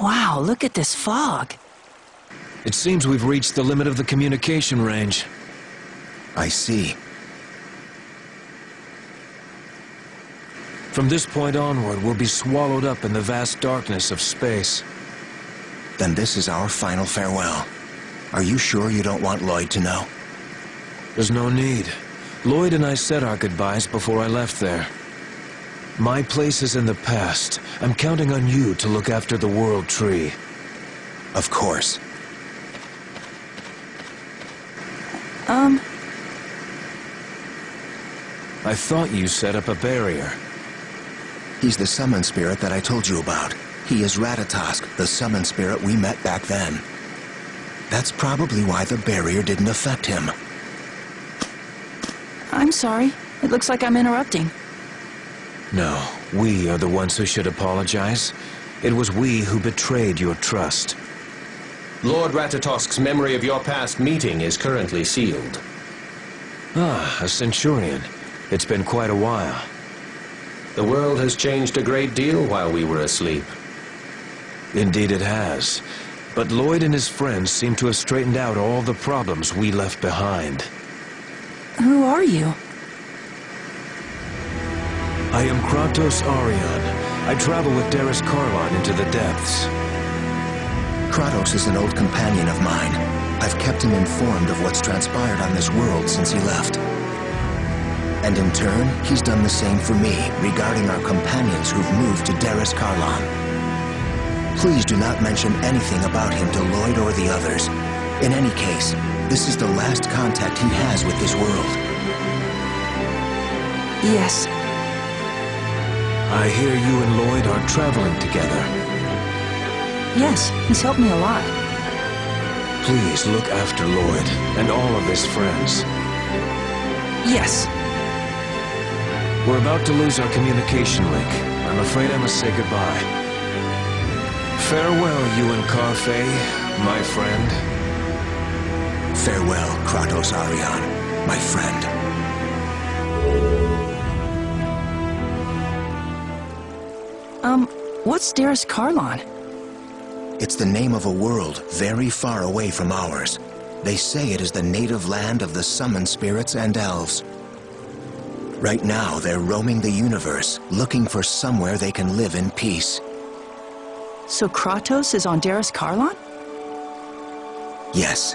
Wow, look at this fog. It seems we've reached the limit of the communication range. I see. From this point onward, we'll be swallowed up in the vast darkness of space. Then this is our final farewell. Are you sure you don't want Lloyd to know? There's no need. Lloyd and I said our goodbyes before I left there. My place is in the past. I'm counting on you to look after the World Tree. Of course. Um, I thought you set up a barrier. He's the summon spirit that I told you about. He is Ratatosk, the summon spirit we met back then. That's probably why the barrier didn't affect him. I'm sorry. It looks like I'm interrupting. No, we are the ones who should apologize. It was we who betrayed your trust. Lord Ratatosk's memory of your past meeting is currently sealed. Ah, a Centurion. It's been quite a while. The world has changed a great deal while we were asleep. Indeed it has. But Lloyd and his friends seem to have straightened out all the problems we left behind. Who are you? I am Kratos Aurion. I travel with Derris-Kharlan into the depths. Kratos is an old companion of mine. I've kept him informed of what's transpired on this world since he left. And in turn, he's done the same for me regarding our companions who've moved to Derris-Kharlan. Please do not mention anything about him to Lloyd or the others. In any case, this is the last contact he has with this world. Yes. I hear you and Lloyd are traveling together. Yes, he's helped me a lot. Please look after Lloyd and all of his friends. Yes. We're about to lose our communication link. I'm afraid I must say goodbye. Farewell, Yuan Ka-Fai, my friend. Farewell, Kratos Aurion, my friend. Um, what's Derris-Kharlan? It's the name of a world very far away from ours. They say it is the native land of the summoned spirits and elves. Right now, they're roaming the universe, looking for somewhere they can live in peace. So Kratos is on Derris-Kharlan? Yes,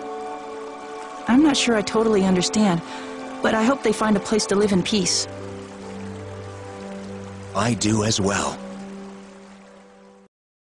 I'm not sure I totally understand, but I hope they find a place to live in peace. I do as well.